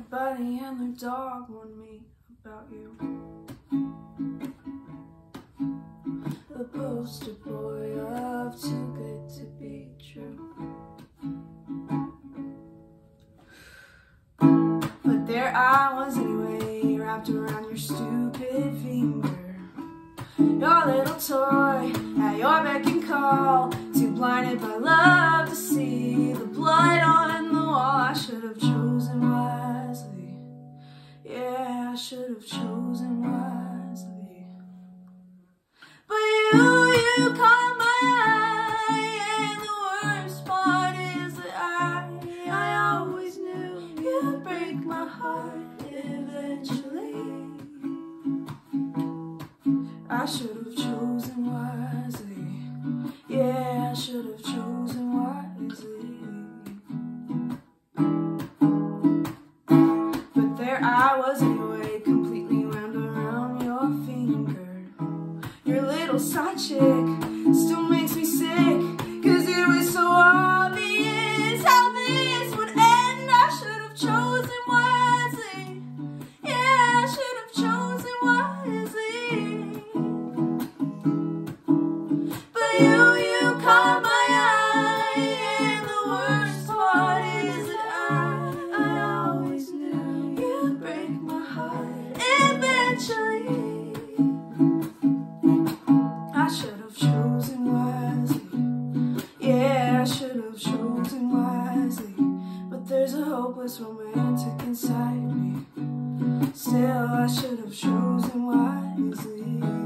Everybody and their dog warned me about you. The poster boy of too good to be true. But there I was anyway, wrapped around your stupid finger. Your little toy at your beck and call, too blinded by love have chosen wisely. But you, you caught my eye, and the worst part is that I, I always knew you'd break my heart eventually. I should have chosen wisely. Little side chick still makes me sick, cause it was so obvious how this would end. I should have chosen wisely. Hopeless romantic inside me. Still, I should have chosen wisely.